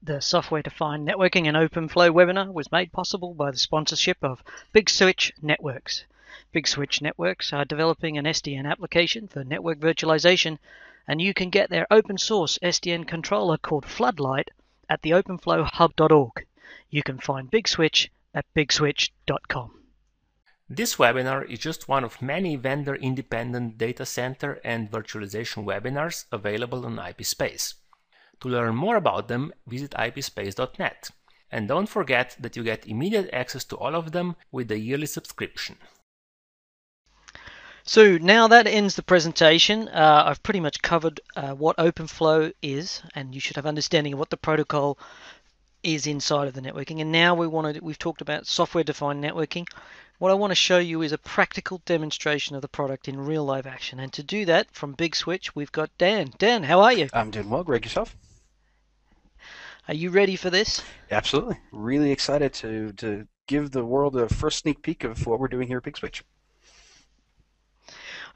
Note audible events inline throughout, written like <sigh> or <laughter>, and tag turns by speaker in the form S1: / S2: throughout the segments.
S1: The Software Defined Networking and OpenFlow webinar was made possible by the sponsorship of Big Switch Networks. Big Switch Networks are developing an SDN application for network virtualization, and you can get their open source SDN controller called Floodlight at the openflowhub.org. You can find Big Switch at bigswitch.com.
S2: This webinar is just one of many vendor-independent data center and virtualization webinars available on IPSpace. To learn more about them, visit ipspace.net. And don't forget that you get immediate access to all of them with a yearly subscription.
S1: So now that ends the presentation. Uh, I've pretty much covered uh, what OpenFlow is, and you should have understanding of what the protocol is inside of the networking. And now we want to, we've talked about software-defined networking. What I want to show you is a practical demonstration of the product in real live action. And to do that, from Big Switch, we've got Dan. Dan, how are you?
S3: I'm doing well. Greg, yourself?
S1: Are you ready for this?
S3: Absolutely. Really excited to, to give the world a first sneak peek of what we're doing here at Big Switch.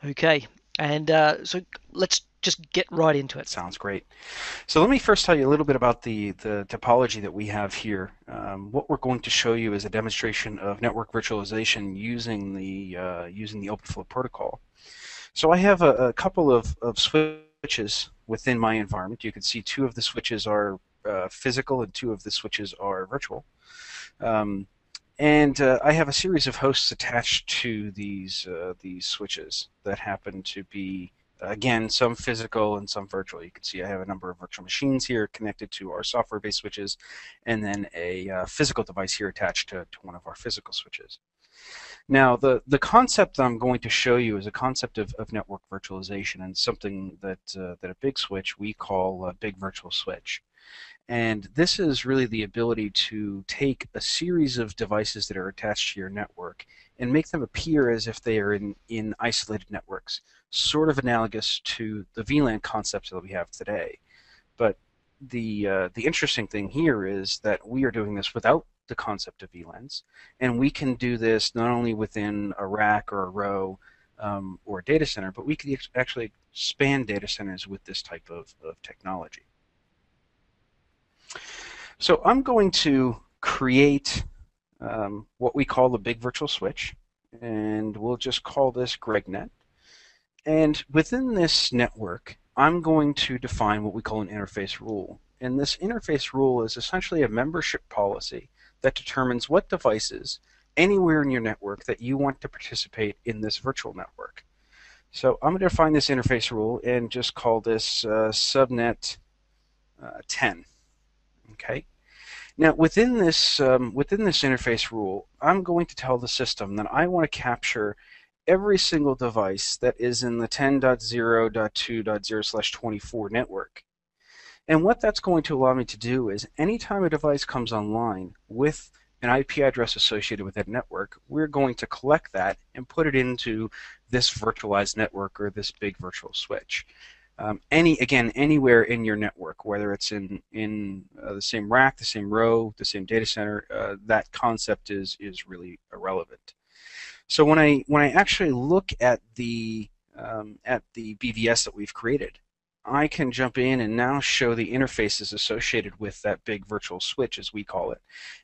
S1: Okay, and uh, so let's just get right into it.
S3: Sounds great. So let me first tell you a little bit about the, the topology that we have here. Um, what we're going to show you is a demonstration of network virtualization using the uh, using the OpenFlow protocol. So I have a, a couple of, of switches within my environment. You can see two of the switches are uh, physical and two of the switches are virtual. Um, and uh, I have a series of hosts attached to these uh, these switches that happen to be again some physical and some virtual. You can see I have a number of virtual machines here connected to our software-based switches, and then a uh, physical device here attached to, to one of our physical switches. Now, the, the concept I'm going to show you is a concept of, of network virtualization and something that, uh, that a big switch we call a big virtual switch. And this is really the ability to take a series of devices that are attached to your network and make them appear as if they are in, in isolated networks, sort of analogous to the VLAN concepts that we have today. But the uh, the interesting thing here is that we are doing this without the concept of VLANs, and we can do this not only within a rack or a row um, or a data center, but we can actually span data centers with this type of, of technology. So I'm going to create um, what we call the big virtual switch, and we'll just call this GregNet. And within this network, I'm going to define what we call an interface rule. And this interface rule is essentially a membership policy that determines what devices anywhere in your network that you want to participate in this virtual network. So I'm going to define this interface rule and just call this uh, subnet uh, 10. Okay. Now within this um, within this interface rule, I'm going to tell the system that I want to capture every single device that is in the 10.0.2.0/24 network. And what that's going to allow me to do is anytime a device comes online with an IP address associated with that network, we're going to collect that and put it into this virtualized network or this big virtual switch um, any again anywhere in your network, whether it's in in uh, the same rack, the same row, the same data center, uh, that concept is is really irrelevant. So when I when I actually look at the um, at the BVS that we've created, I can jump in and now show the interfaces associated with that big virtual switch, as we call it.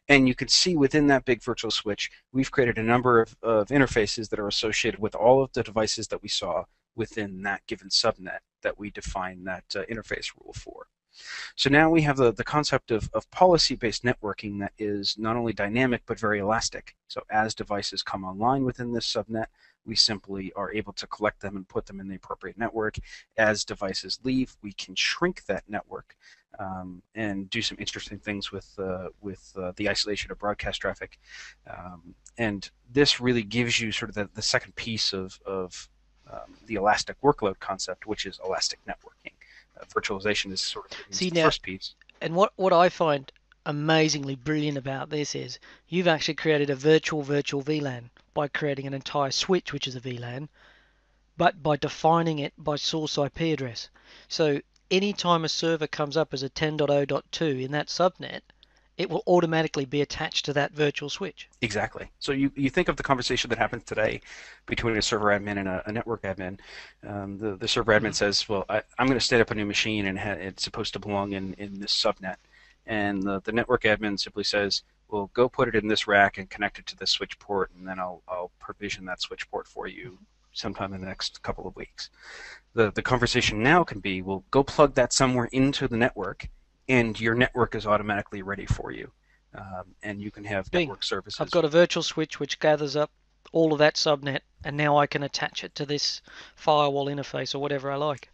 S3: And you can see within that big virtual switch, we've created a number of, of interfaces that are associated with all of the devices that we saw within that given subnet that we define that uh, interface rule for. So now we have the, the concept of, of policy-based networking that is not only dynamic but very elastic. So as devices come online within this subnet, we simply are able to collect them and put them in the appropriate network. As devices leave, we can shrink that network um, and do some interesting things with uh, with uh, the isolation of broadcast traffic. Um, and this really gives you sort of the, the second piece of, of um, the elastic workload concept, which is elastic networking. Uh, virtualization is sort of
S1: See,
S3: the
S1: now,
S3: first piece.
S1: And what, what I find amazingly brilliant about this is you've actually created a virtual virtual VLAN by creating an entire switch, which is a VLAN, but by defining it by source IP address. So anytime a server comes up as a 10.0.2 in that subnet, it will automatically be attached to that virtual switch.
S3: Exactly. So you, you think of the conversation that happens today between a server admin and a, a network admin. Um, the, the server admin mm-hmm. says, well, I, am going to set up a new machine and ha- it's supposed to belong in, in this subnet. and the, the network admin simply says, well, go put it in this rack and connect it to this switch port, and then I'll, I'll provision that switch port for you sometime in the next couple of weeks. The, the conversation now can be, well, go plug that somewhere into the network, and your network is automatically ready for you. Um, and you can have
S1: Bing.
S3: network services.
S1: I've got a virtual switch which gathers up all of that subnet, and now I can attach it to this firewall interface or whatever I like.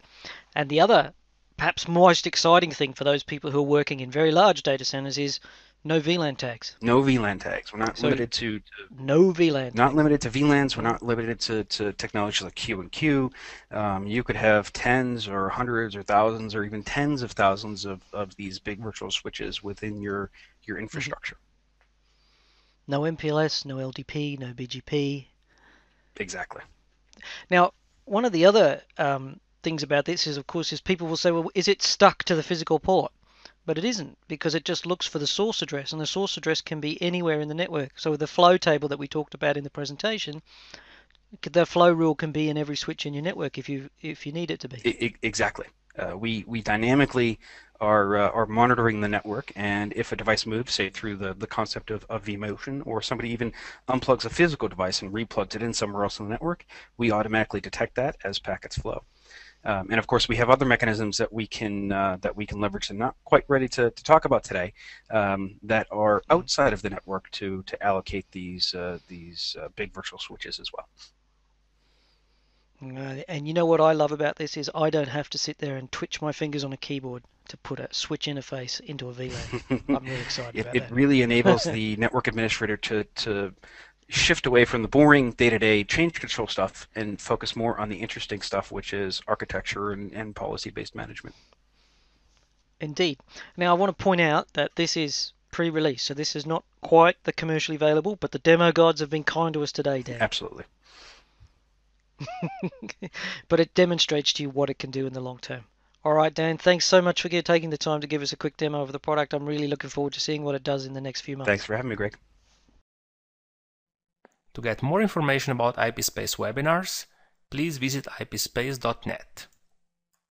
S1: And the other, perhaps most exciting thing for those people who are working in very large data centers is no VLAN tags.
S3: no VLAN tags. We're not
S1: So-
S3: limited to
S1: No VLAN.
S3: not limited to VLANs. We're not limited to, to technology like Q-in-Q. Um, you could have tens or hundreds or thousands or even tens of thousands of, of these big virtual switches within your your infrastructure.
S1: No MPLS, no LDP, no BGP.
S3: Exactly.
S1: Now, one of the other um, things about this is, of course, is people will say, well, is it stuck to the physical port? But it isn't because it just looks for the source address, and the source address can be anywhere in the network. So with the flow table that we talked about in the presentation, the flow rule can be in every switch in your network if you if you need it to be.
S3: I, I- exactly. Uh, we we dynamically are uh, are monitoring the network, and if a device moves, say through the, the concept of, of vMotion, or somebody even unplugs a physical device and replugs it in somewhere else in the network, we automatically detect that as packets flow. Um, and of course, we have other mechanisms that we can uh, that we can leverage. And not quite ready to, to talk about today. Um, that are outside of the network to to allocate these uh, these uh, big virtual switches as well.
S1: And you know what I love about this is I don't have to sit there and twitch my fingers on a keyboard to put a switch interface into a VLAN. <laughs> I'm really excited
S3: it,
S1: about
S3: it
S1: that.
S3: really enables <laughs> the network administrator to, to shift away from the boring day-to-day change control stuff and focus more on the interesting stuff, which is architecture and, and policy-based management.
S1: Indeed. Now, I want to point out that this is pre-release, so this is not quite the commercially available, but the demo gods have been kind to us today, Dan.
S3: Absolutely. <laughs>
S1: but it demonstrates to you what it can do in the long term. All right, Dan, thanks so much for taking the time to give us a quick demo of the product. I'm really looking forward to seeing what it does in the next few months.
S3: Thanks for having me, Greg.
S2: To get more information about IPSpace webinars, please visit ipspace.net.